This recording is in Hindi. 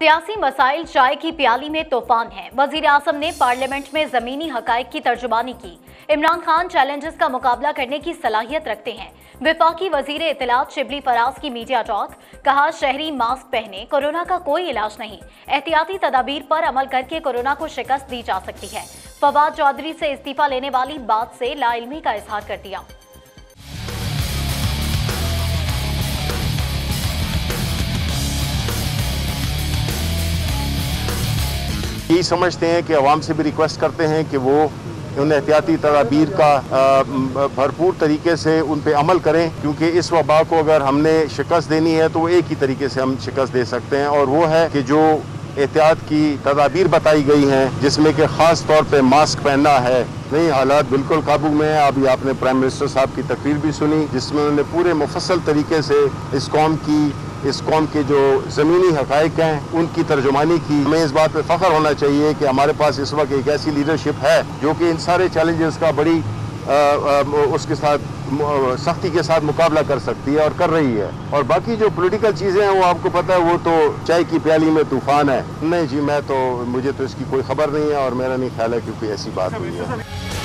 सियासी मसाइल चाय की प्याली में तूफ़ान है। वज़ीर आज़म ने पार्लियामेंट में जमीनी हकाइक की तर्जुमानी की। इमरान खान चैलेंजेस का मुकाबला करने की सलाहियत रखते हैं। विफाकी वज़ीर इतलात शिबली फराज की मीडिया टॉक, कहा, शहरी मास्क पहने, कोरोना का कोई इलाज नहीं। एहतियाती तदाबीर पर अमल करके कोरोना को शिकस्त दी जा सकती है। फवाद चौधरी से इस्तीफा लेने वाली बात से लाइलमी का इजहार कर दिया। यही समझते हैं कि अवाम से भी रिक्वेस्ट करते हैं कि वो उन एहतियाती तदाबीर का भरपूर तरीके से उन पर अमल करें, क्योंकि इस वबा को अगर हमने शिकस्त देनी है तो वो एक ही तरीके से हम शिकस्त दे सकते हैं। और वो है कि जो एहतियात की तदाबीर बताई गई हैं, जिसमें कि ख़ास तौर पे मास्क पहनना है नहीं हालात बिल्कुल काबू में है। अभी आपने प्राइम मिनिस्टर साहब की तकरीर भी सुनी, जिसमें उन्होंने पूरे मुफसल तरीके से इस कौम की इस कौम के जो ज़मीनी हकाइक हैं उनकी तर्जुमानी की। हमें इस बात पर फ़ख्र होना चाहिए कि हमारे पास इस वक्त एक ऐसी लीडरशिप है जो कि इन सारे चैलेंजेस का बड़ी अ, अ, उसके साथ सख्ती के साथ मुकाबला कर सकती है और कर रही है। और बाकी जो पॉलिटिकल चीज़ें हैं वो आपको पता है वो तो चाय की प्याली में तूफ़ान है। नहीं जी मैं तो मुझे तो इसकी कोई खबर नहीं है और मेरा नहीं ख्याल है कि कोई ऐसी बात हुई है।